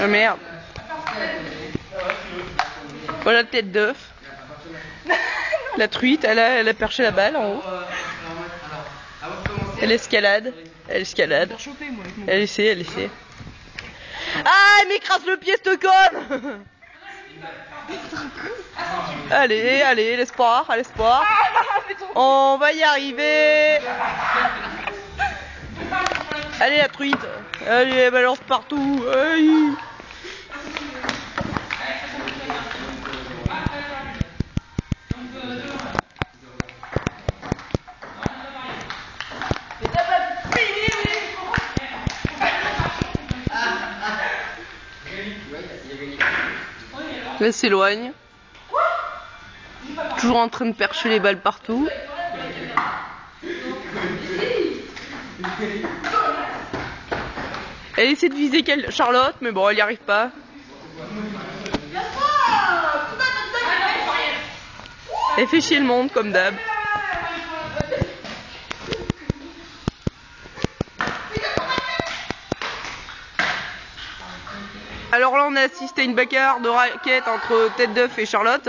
Ah merde. Voilà la tête d'œuf. La truite, elle a, elle a perché la balle en haut. Elle escalade. Elle escalade. Elle essaie, elle essaie. Ah, elle m'écrase le pied, cette conne Allez, allez, l'espoir, l'espoir. On va y arriver. Allez, la truite. Allez, elle balance partout. Aïe. Elle s'éloigne. Toujours en train de percher les balles partout. Elle essaie de viser. Charlotte, mais bon, elle n'y arrive pas. Elle fait chier le monde, comme d'hab. Alors là, on a assisté à une bagarre de raquettes entre Tête d'œuf et Charlotte.